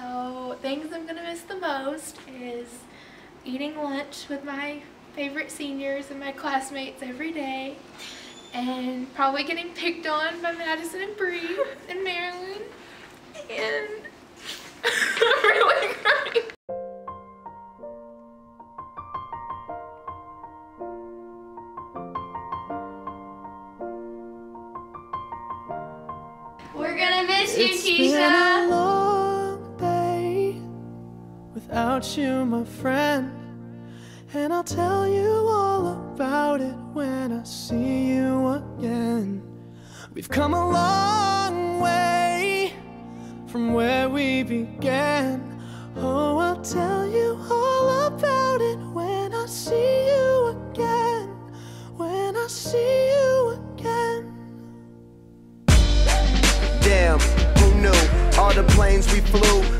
So things I'm gonna miss the most is eating lunch with my favorite seniors and my classmates every day and probably getting picked on by Madison and Bree and Marilyn and I'm really crying. We're gonna miss you, It's Keisha. Without you, my friend. And I'll tell you all about it when I see you again. We've come a long way from where we began. Oh, I'll tell you all about it when I see you again. When I see you again. Damn, who knew? All the planes we flew,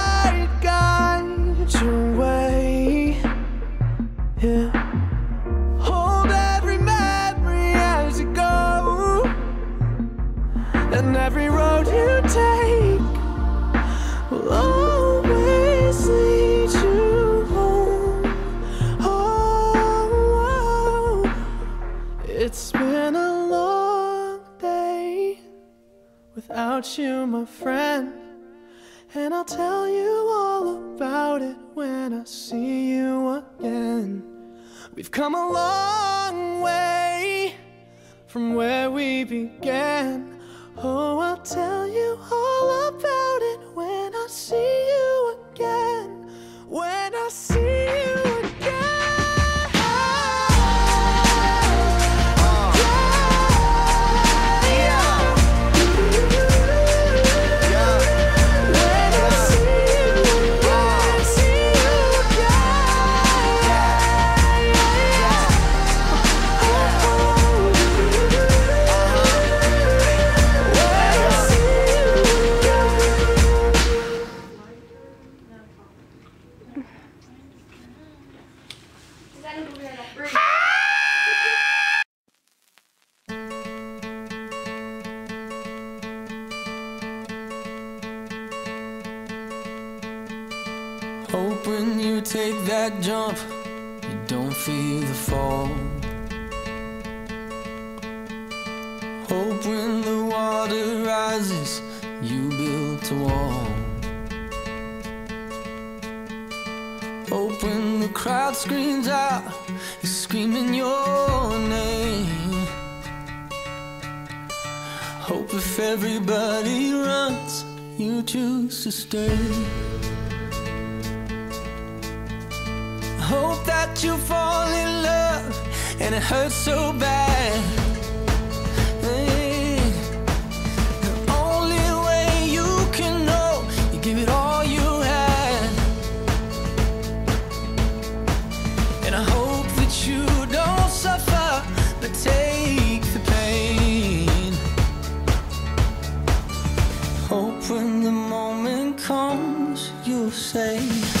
come a long way from where we began. Oh, I'll tell you all about it when I see if everybody runs, you choose to stay. I Hope that you fall in love and it hurts so bad. when the moment comes, you'll say.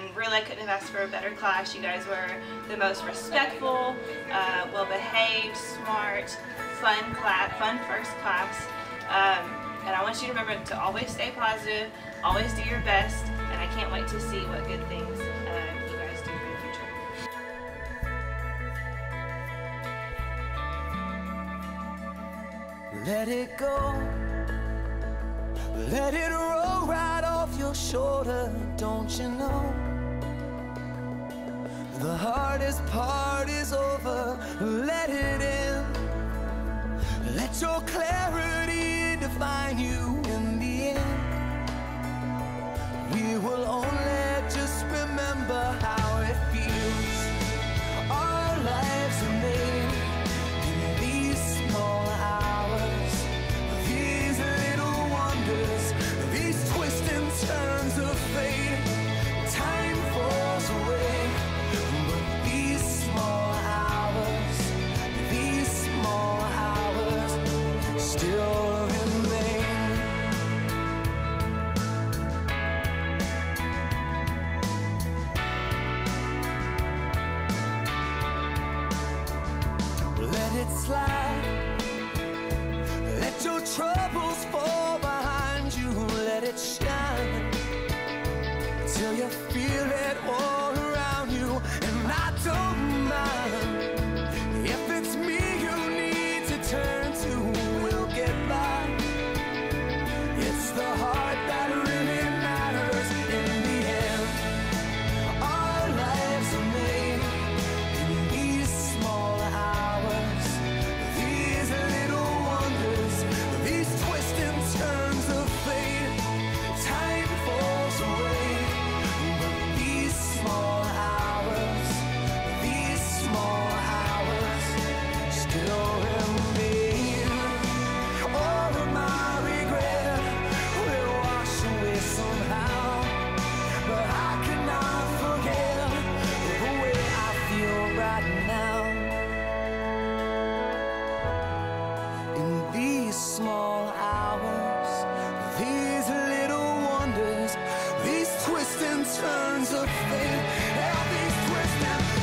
and really I couldn't have asked for a better class. You guys were the most respectful, uh, well-behaved, smart, fun class, fun first class. Um, and I want you to remember to always stay positive, always do your best, and I can't wait to see what good things uh, you guys do in the future. Let it go. Let it roll right off your shoulder, don't you know? The hardest part is over, let it in. Let your clarity define you. it slide of fate, all these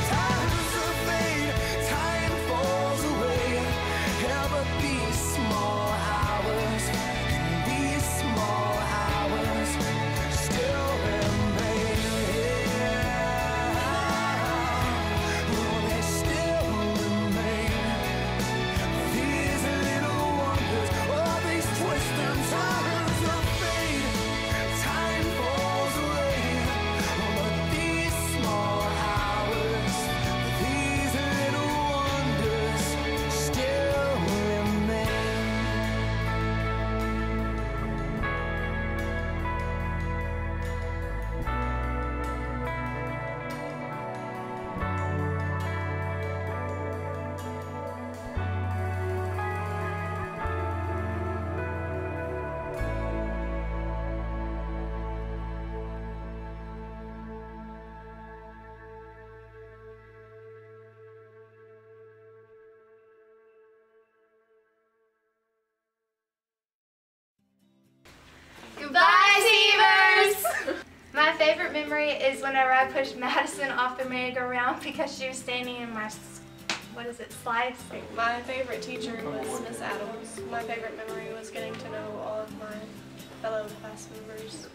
favorite memory is whenever I pushed Madison off the merry-go-round because she was standing in my, what is it, slides? My favorite teacher was Miss Adams. My favorite memory was getting to know all of my fellow class members.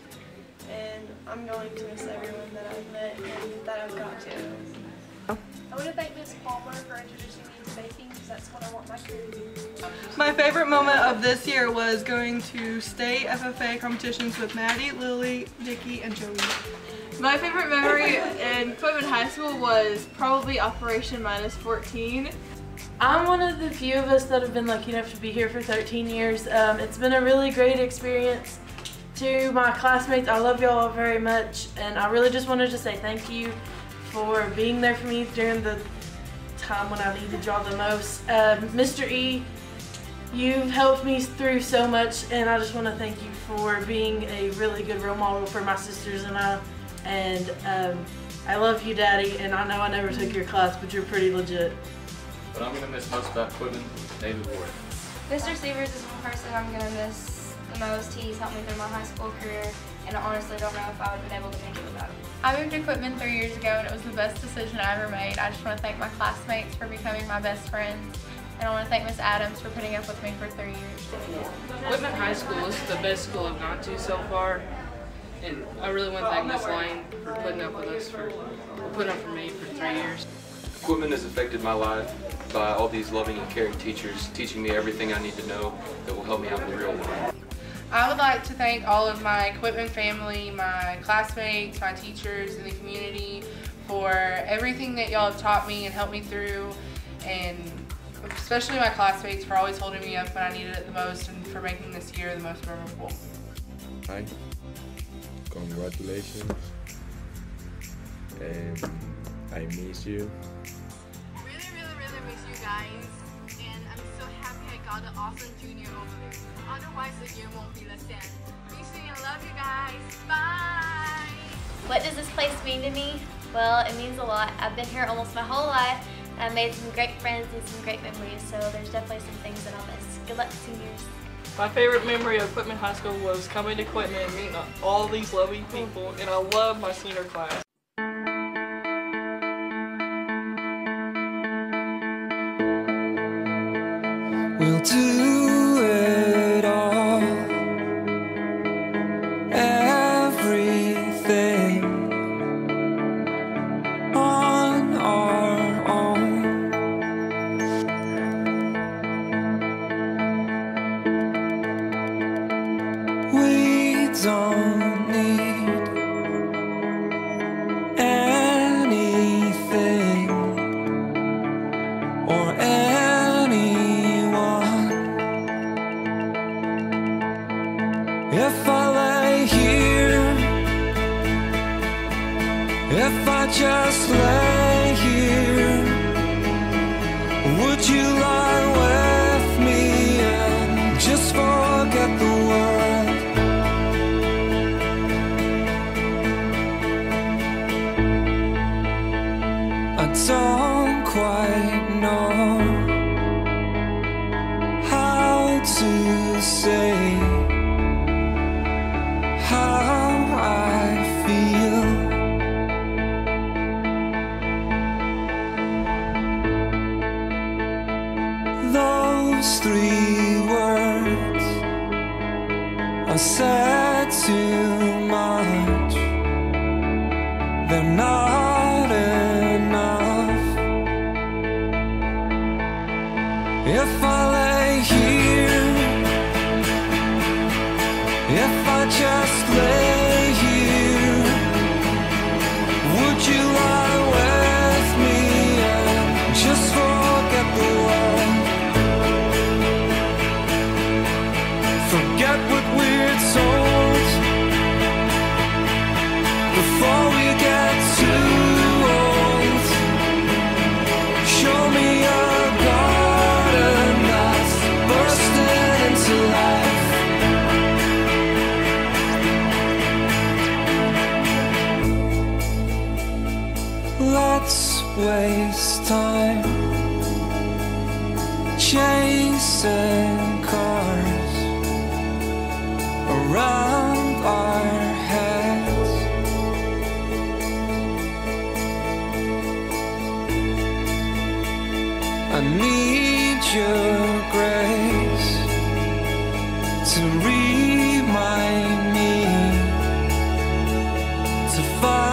And I'm going to miss everyone that I've met and that I've got to. I want to thank Miss Palmer for introducing me to baking because that's what I want my career to be. My favorite moment of this year was going to state FFA competitions with Maddie, Lily, Nikki, and Joey. My favorite memory in Quitman High School was probably Operation Minus 14. I'm one of the few of us that have been lucky enough to be here for 13 years. Um, it's been a really great experience. To my classmates, I love y'all very much, and I really just wanted to say thank you for being there for me during the time when I needed y'all the most. Um, Mr. E, you've helped me through so much, and I just want to thank you for being a really good role model for my sisters and I. And um, I love you, Daddy, and I know I never took your class, but you're pretty legit. But I'm gonna miss most about Quitman, David Ward. Mr. Severs is one person I'm going to miss the most. He's helped me through my high school career, and I honestly don't know if I would have been able to make it without him. I moved to Quitman three years ago and it was the best decision I ever made. I just want to thank my classmates for becoming my best friends. And I want to thank Miss Adams for putting up with me for three years. Quitman High School is the best school I've gone to so far. And I really want to thank Miss Lane for putting up with us for, for putting up for me for three years. Quitman has affected my life by all these loving and caring teachers teaching me everything I need to know that will help me out in the real world. I would like to thank all of my Quitman family, my classmates, my teachers in the community for everything that y'all have taught me and helped me through and especially my classmates for always holding me up when I needed it the most and for making this year the most memorable. Hi, congratulations, and I miss you. Really, really, really miss you guys, and I'm so happy I got an awesome junior over there. Otherwise, the year won't be the same. Miss you love you guys. Bye. What does this place mean to me? Well, it means a lot. I've been here almost my whole life. and I've made some great friends and some great memories, so there's definitely some things that I'll miss. Good luck, seniors. My favorite memory of Quitman High School was coming to Quitman and meeting all these lovely people, and I love my senior class. We'll do We If I waste time chasing cars around our heads. I need your grace to remind me to find.